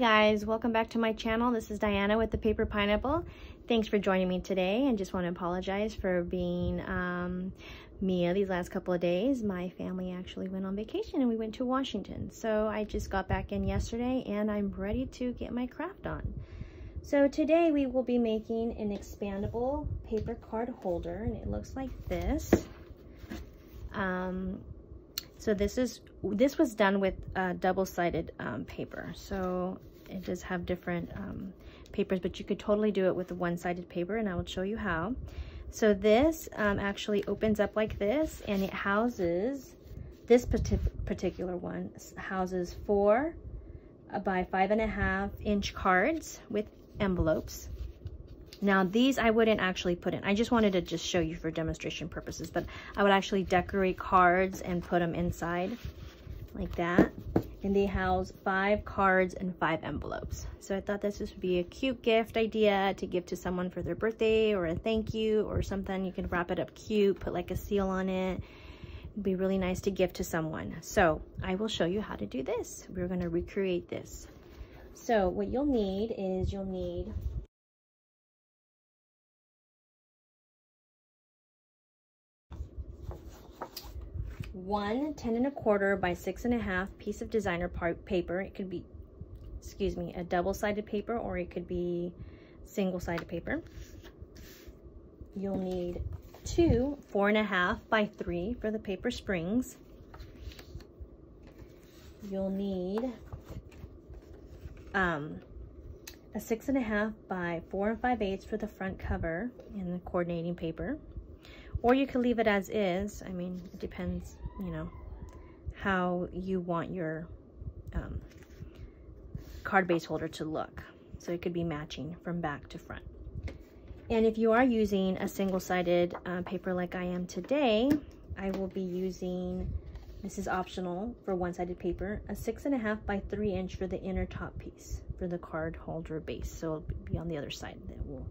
guys, welcome back to my channel. This is Diana with the Paper Pineapple. Thanks for joining me today and just want to apologize for being um, Mia these last couple of days. My family actually went on vacation and we went to Washington. So I just got back in yesterday and I'm ready to get my craft on. So today we will be making an expandable paper card holder and it looks like this. Um, so this is this was done with uh, double-sided um, paper. So it does have different um, papers, but you could totally do it with the one-sided paper, and I will show you how. So this um, actually opens up like this, and it houses, this particular one houses four by five and a half inch cards with envelopes. Now these I wouldn't actually put in. I just wanted to just show you for demonstration purposes, but I would actually decorate cards and put them inside like that. And they house five cards and five envelopes. So I thought this would be a cute gift idea to give to someone for their birthday or a thank you or something. You can wrap it up cute, put like a seal on it. It'd be really nice to give to someone. So I will show you how to do this. We're gonna recreate this. So what you'll need is you'll need one 10 and a quarter by six and a half piece of designer paper. It could be, excuse me, a double-sided paper or it could be single-sided paper. You'll need two four and a half by three for the paper springs. You'll need um, a six and a half by four and five eighths for the front cover and the coordinating paper. Or you could leave it as is. I mean, it depends, you know, how you want your um, card base holder to look. So it could be matching from back to front. And if you are using a single-sided uh, paper like I am today, I will be using, this is optional for one-sided paper, a six and a half by three inch for the inner top piece for the card holder base. So it'll be on the other side that will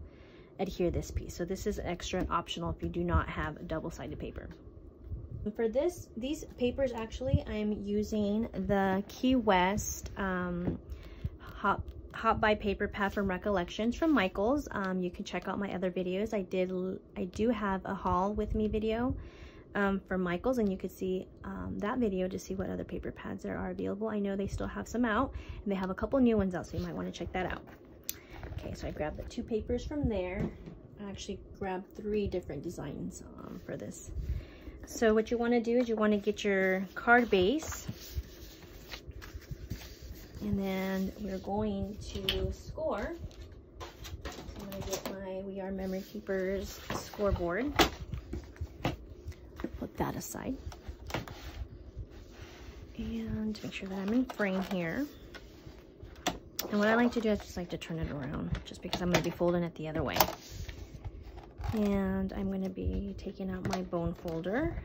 adhere this piece. So this is extra and optional if you do not have a double-sided paper. For this, these papers actually, I'm using the Key West um, Hot, Hot by Paper Pad from Recollections from Michaels. Um, you can check out my other videos. I did, I do have a haul with me video um, from Michaels and you could see um, that video to see what other paper pads there are available. I know they still have some out and they have a couple new ones out so you might want to check that out. Okay, so I grabbed the two papers from there. I actually grabbed three different designs um, for this. So what you want to do is you want to get your card base. And then we're going to score. I'm going to get my We Are Memory Keepers scoreboard. Put that aside. And make sure that I'm in frame here. And what I like to do is just like to turn it around just because I'm going to be folding it the other way. And I'm going to be taking out my bone folder.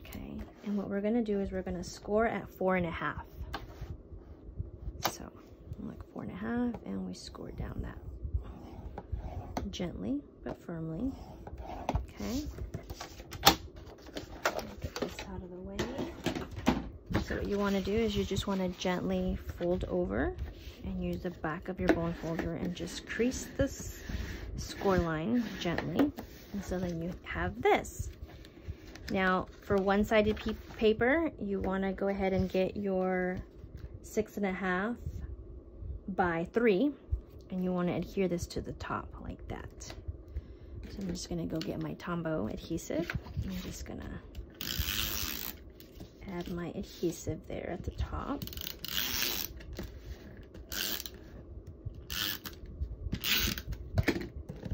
Okay, and what we're going to do is we're going to score at four and a half. So, like four and a half, and we score down that gently but firmly. Okay. Get this out of the way. So what you want to do is you just want to gently fold over and use the back of your bone folder and just crease this score line gently. And so then you have this. Now for one-sided paper, you want to go ahead and get your six and a half by three and you want to adhere this to the top like that. So I'm just to go get my Tombow adhesive. I'm just to add my adhesive there at the top.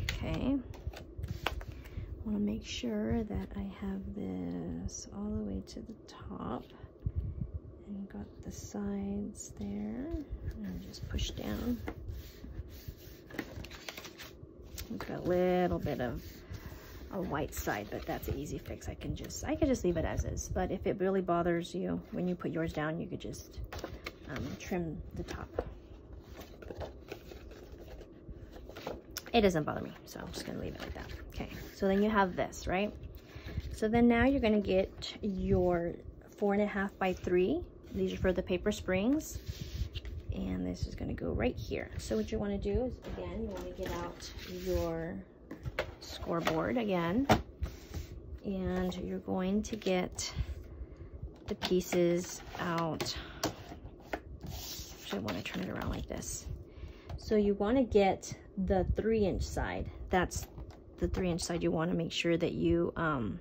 Okay. I want to make sure that I have this all the way to the top and got the sides there and just push down. It's got a little bit of a white side, but that's an easy fix. I can just, I could just leave it as is. But if it really bothers you when you put yours down, you could just um, trim the top. It doesn't bother me, so I'm just gonna leave it like that. Okay, so then you have this, right? So then now you're gonna get your four and a half by three. These are for the paper springs. and this is to go right here. So what you want to do is, again, you want to get out your scoreboard again, and you're going to get the pieces out. Actually, I want to turn it around like this. So you want to get the three inch side. That's the three inch side. You want to make sure that you um,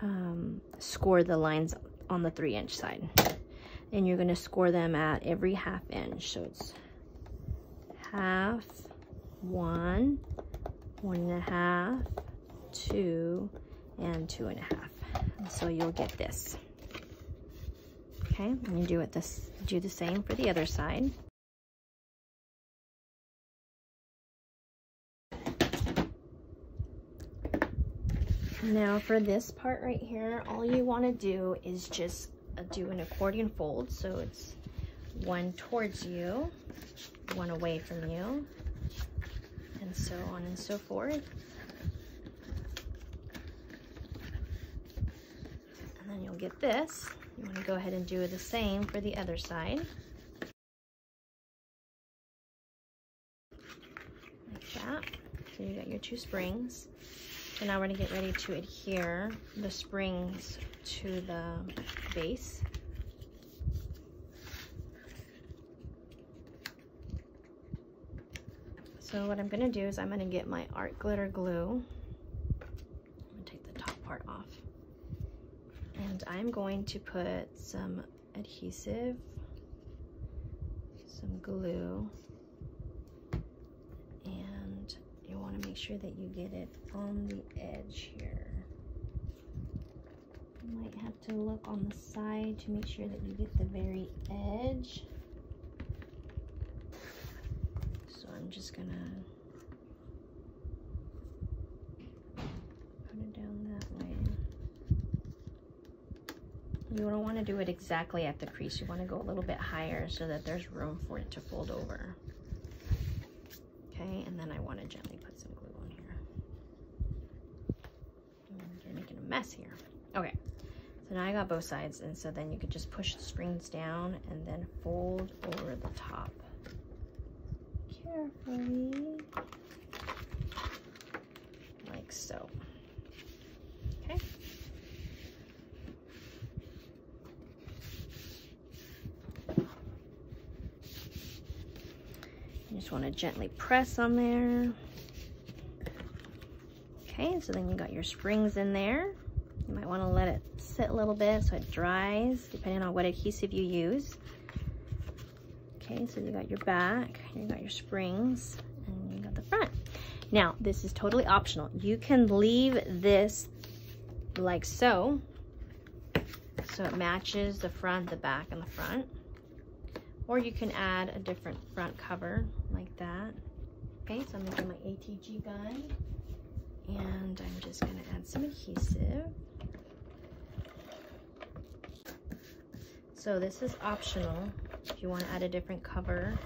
um, score the lines on the three inch side and you're going to score them at every half inch. So it's half, one, one and a half, two, and two and a half. And so you'll get this. Okay, and you do it this do the same for the other side. Now for this part right here, all you want to do is just uh, do an accordion fold. So it's one towards you, one away from you, and so on and so forth. And then you'll get this. You want to go ahead and do the same for the other side. Like that. So you got your two springs. So now we're gonna get ready to adhere the springs to the base. So what I'm gonna do is I'm gonna get my art glitter glue. I'm gonna take the top part off. And I'm going to put some adhesive, some glue, make sure that you get it on the edge here. You might have to look on the side to make sure that you get the very edge. So I'm just gonna put it down that way. You don't want to do it exactly at the crease. You want to go a little bit higher so that there's room for it to fold over. Okay, and then I want to gently put some glue on here. You're making a mess here. Okay, so now I got both sides, and so then you could just push the springs down and then fold over the top. Carefully, like so. Just want to gently press on there. Okay, so then you got your springs in there. You might want to let it sit a little bit so it dries, depending on what adhesive you use. Okay, so you got your back, you got your springs, and you got the front. Now, this is totally optional. You can leave this like so, so it matches the front, the back, and the front. Or you can add a different front cover like that. Okay, so I'm gonna my ATG gun. And I'm just gonna add some adhesive. So this is optional if you want to add a different cover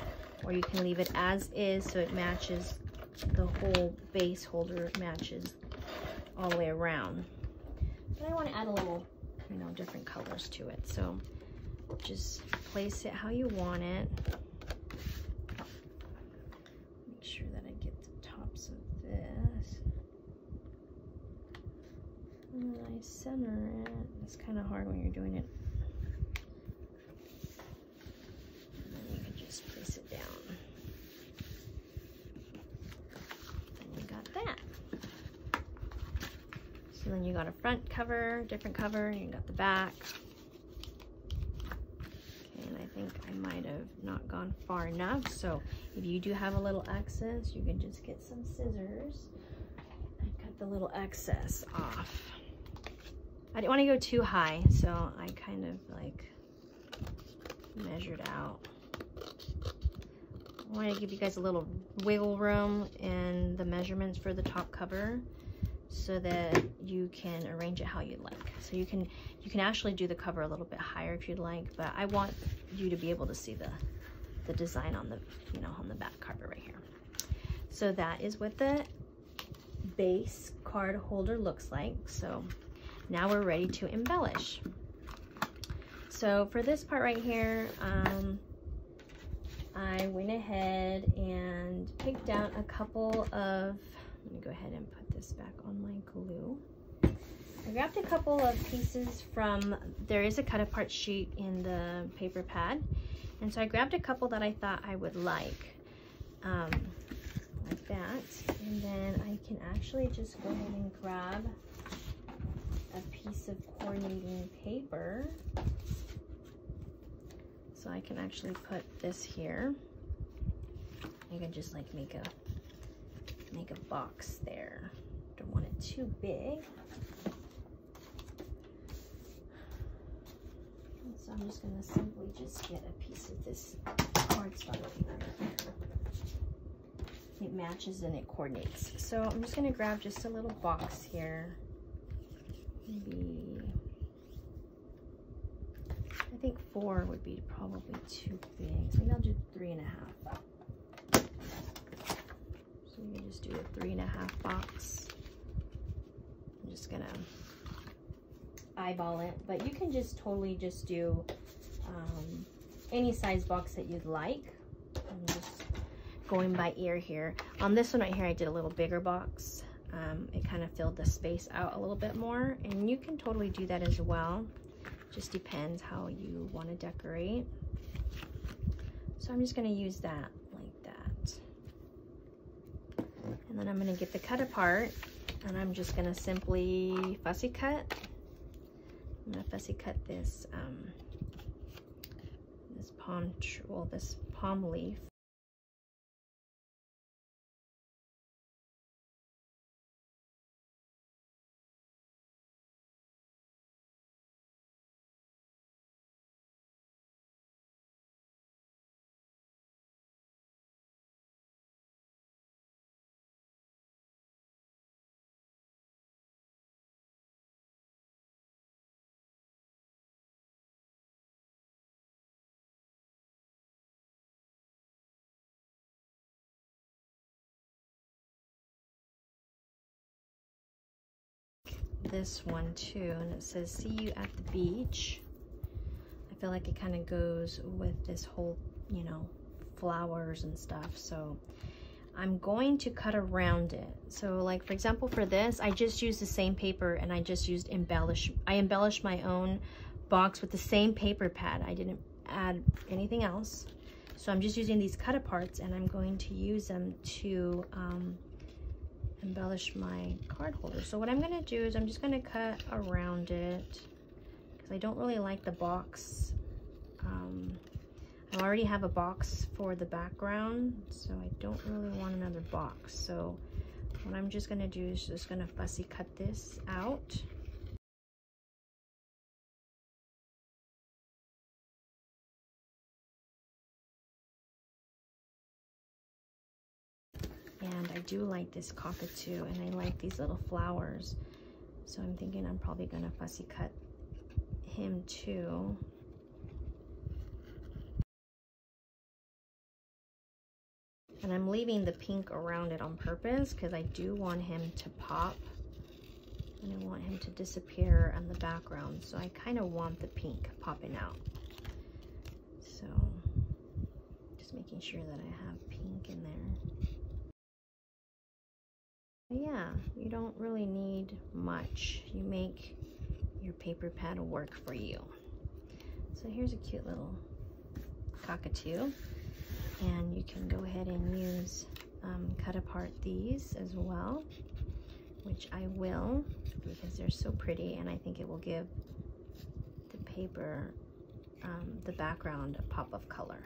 or you can leave it as is so it matches the whole base holder matches all the way around. But I want to add a little, you know, different colors to it. So just place it how you want it. Make sure that I get the tops of this. And then I center it. It's kind of hard when you're doing it And then you can just place it down. And you got that. So then you got a front cover, different cover, and you got the back. Okay, and I think I might have not gone far enough. So if you do have a little excess, you can just get some scissors and cut the little excess off. I didn't want to go too high, so I kind of like measured out. I want to give you guys a little wiggle room in the measurements for the top cover so that you can arrange it how you like. So you can you can actually do the cover a little bit higher if you'd like, but I want you to be able to see the the design on the you know on the back cover right here. So that is what the base card holder looks like. So now we're ready to embellish. So for this part right here, um, I went ahead and picked out a couple of, let me go ahead and put this back on my glue. I grabbed a couple of pieces from, there is a cut apart sheet in the paper pad. And so I grabbed a couple that I thought I would like, um, like that. And then I can actually just go ahead and grab a piece of coordinating paper so I can actually put this here. I can just like make a make a box there. Don't want it too big. And so I'm just gonna simply just get a piece of this cardstock. It matches and it coordinates. So I'm just gonna grab just a little box here. Maybe I think four would be probably too big. So maybe I'll do three and a half. So you can just do a three and a half box. I'm just gonna eyeball it, but you can just totally just do um, any size box that you'd like. I'm just going by ear here. On this one right here, I did a little bigger box. Um, it kind of filled the space out a little bit more, and you can totally do that as well. Just depends how you want to decorate. So I'm just going to use that like that. And then I'm going to get the cut apart and I'm just going to simply fussy cut. I'm to fussy cut this um, this palm, well, this palm leaf. This one too and it says see you at the beach. I feel like it kind of goes with this whole you know flowers and stuff so I'm going to cut around it. So like for example for this I just used the same paper and I just used embellish I embellished my own box with the same paper pad. I didn't add anything else. So I'm just using these cut aparts and I'm going to use them to um, embellish my card holder. So what I'm gonna do is I'm just gonna cut around it because I don't really like the box. Um, I already have a box for the background, so I don't really want another box. So what I'm just gonna do is just gonna fussy cut this out. Do like this cockatoo and I like these little flowers. So I'm thinking I'm probably gonna fussy cut him too. And I'm leaving the pink around it on purpose because I do want him to pop. And I want him to disappear on the background so I kind of want the pink popping out. So just making sure that I have pink in there yeah, you don't really need much. You make your paper pad work for you. So here's a cute little cockatoo. And you can go ahead and use, um, cut apart these as well, which I will because they're so pretty and I think it will give the paper, um, the background a pop of color.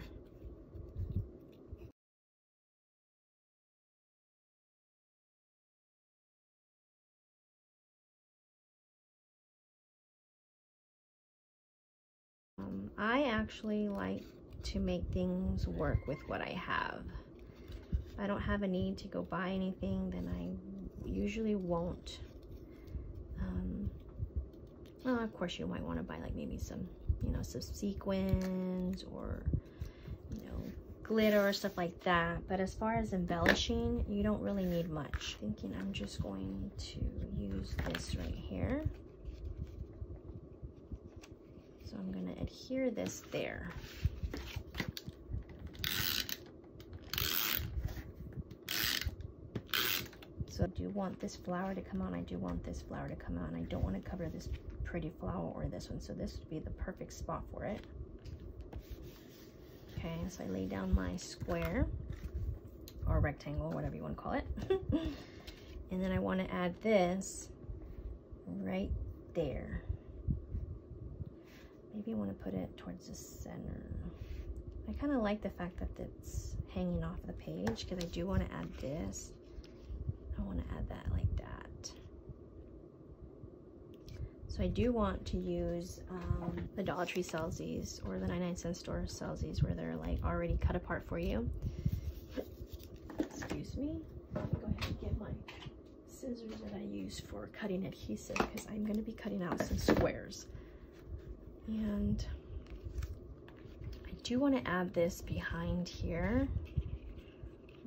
I actually like to make things work with what I have. If I don't have a need to go buy anything, then I usually won't. Um, well, of course, you might want to buy like maybe some, you know, some sequins or, you know, glitter or stuff like that. But as far as embellishing, you don't really need much. Thinking I'm just going to use this right here. So I'm gonna adhere this there. So I do want this flower to come on. I do want this flower to come out. I don't want to cover this pretty flower or this one. So this would be the perfect spot for it. Okay, so I lay down my square or rectangle, whatever you want to call it. and then I want to add this right there. Maybe I want to put it towards the center. I kind of like the fact that it's hanging off the page because I do want to add this. I want to add that like that. So I do want to use, um, the Dollar Tree sells these or the 99 cent store sells these where they're like already cut apart for you. Excuse me. Go ahead and get my scissors that I use for cutting adhesive because I'm going to be cutting out some squares. And I do want to add this behind here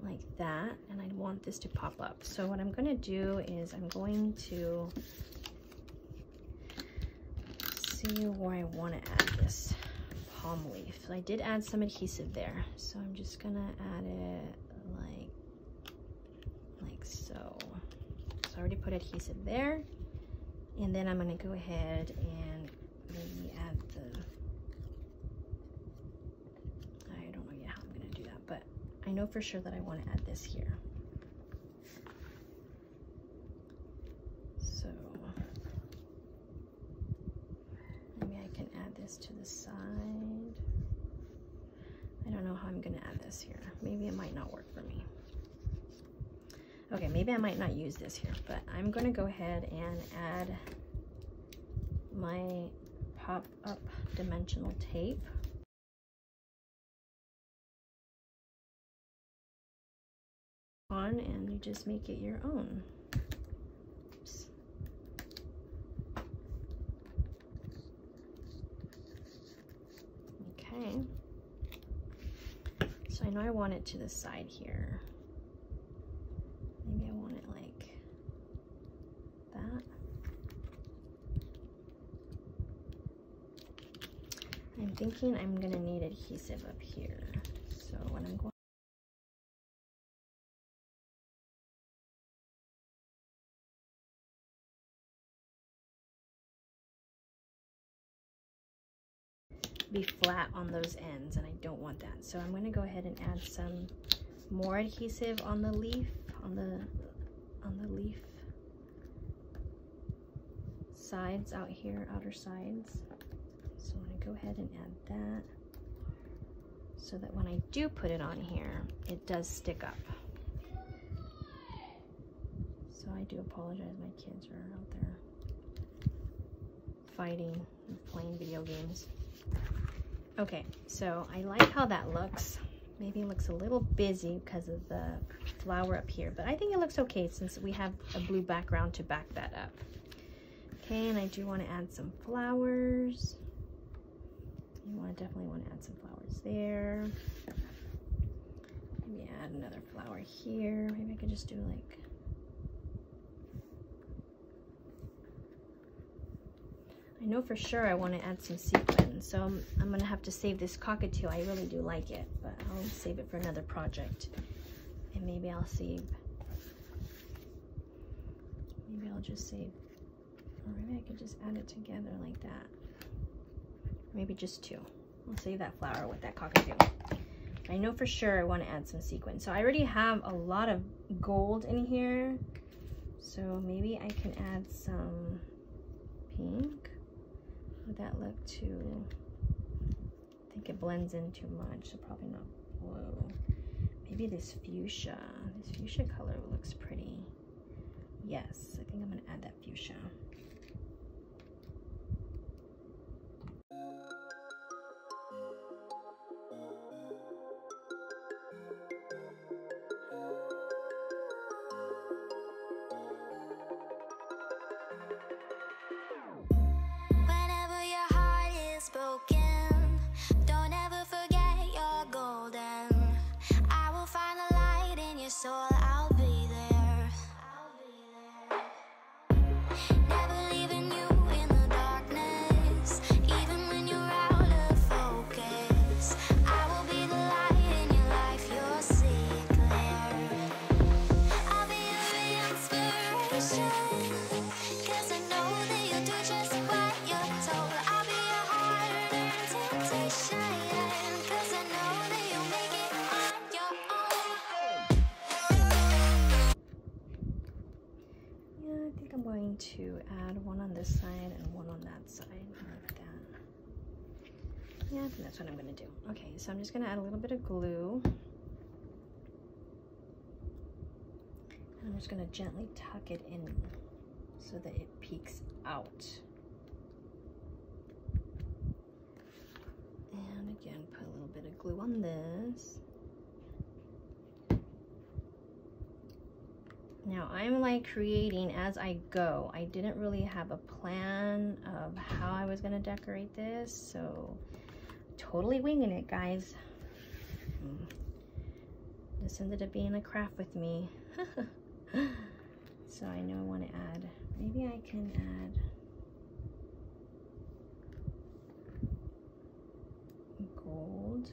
like that and I want this to pop up. So what I'm going to do is I'm going to see where I want to add this palm leaf. I did add some adhesive there. So I'm just going to add it like, like so. So I already put adhesive there. And then I'm going to go ahead and maybe add the, I don't know yet how I'm going to do that, but I know for sure that I want to add this here. So maybe I can add this to the side. I don't know how I'm going to add this here. Maybe it might not work for me. Okay, maybe I might not use this here, but I'm going to go ahead and add my pop-up dimensional tape. On and you just make it your own. Oops. Okay. So I know I want it to the side here. Maybe I want it like that. I'm thinking I'm gonna need adhesive up here. So what I'm going be flat on those ends and I don't want that. So I'm going to go ahead and add some more adhesive on the leaf, on the on the leaf sides out here, outer sides. So I'm to go ahead and add that so that when I do put it on here, it does stick up. So I do apologize, my kids are out there fighting and playing video games. Okay, so I like how that looks. Maybe it looks a little busy because of the flower up here, but I think it looks okay since we have a blue background to back that up. Okay, and I do want to add some flowers. You want to definitely want to add some flowers there. Maybe add another flower here. Maybe I could just do like I know for sure I want to add some sequins, so I'm, I'm going to have to save this cockatoo. I really do like it, but I'll save it for another project. And maybe I'll save, maybe I'll just save, or maybe I could just add it together like that. Maybe just two. I'll save that flower with that cockatoo. I know for sure I want to add some sequins. So I already have a lot of gold in here. So maybe I can add some pink would that look too? I think it blends in too much, so probably not blue. Maybe this fuchsia. This fuchsia color looks pretty. Yes, I think I'm gonna add that fuchsia. Just gonna add a little bit of glue. And I'm just gonna gently tuck it in so that it peeks out. And again, put a little bit of glue on this. Now I'm like creating as I go. I didn't really have a plan of how I was gonna decorate this, so totally winging it, guys. Hmm. This ended up being a craft with me. so I know I want to add, maybe I can add gold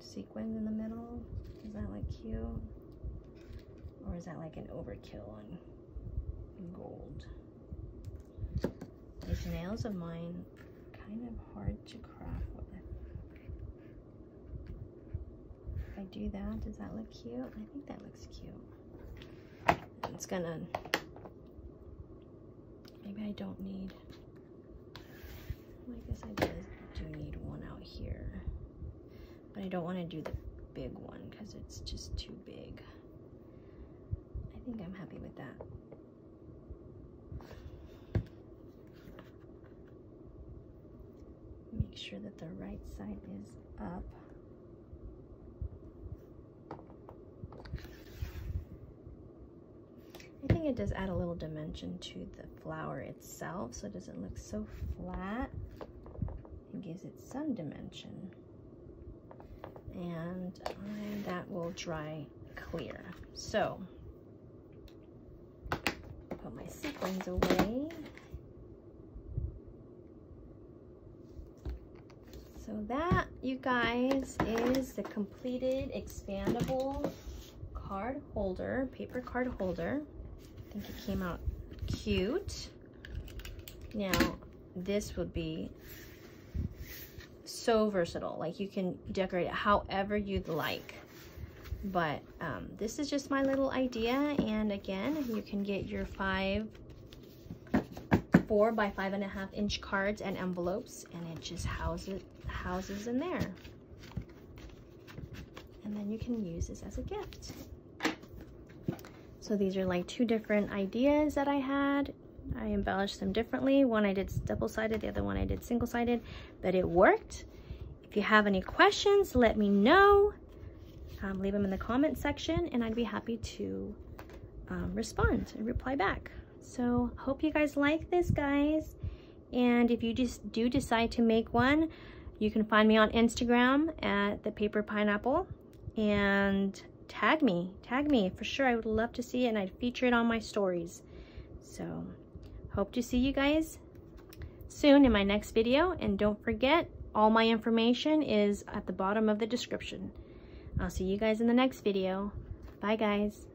sequins in the middle. Is that like cute? Or is that like an overkill on gold? These nails of mine kind of hard to craft with. If I do that, does that look cute? I think that looks cute. It's gonna, maybe I don't need, I guess I do need one out here. But I don't want to do the big one because it's just too big. I think I'm happy with that. Make sure that the right side is up. I think it does add a little dimension to the flower itself so it doesn't look so flat. It gives it some dimension. And that will dry clear. So put my sequins away. So that, you guys, is the completed expandable card holder, paper card holder. Think it came out cute. Now, this would be so versatile. Like you can decorate it however you'd like but um, this is just my little idea and again you can get your five four by five and a half inch cards and envelopes and it just houses houses in there and then you can use this as a gift so these are like two different ideas that I had. I embellished them differently. One I did double-sided the other one I did single-sided but it worked. If you have any questions let me know. Um, leave them in the comment section and I'd be happy to um, respond and reply back. So hope you guys like this, guys. And if you just do decide to make one, you can find me on Instagram at the paper pineapple. And tag me, tag me for sure. I would love to see it and I'd feature it on my stories. So hope to see you guys soon in my next video. And don't forget, all my information is at the bottom of the description. I'll see you guys in the next video. Bye guys.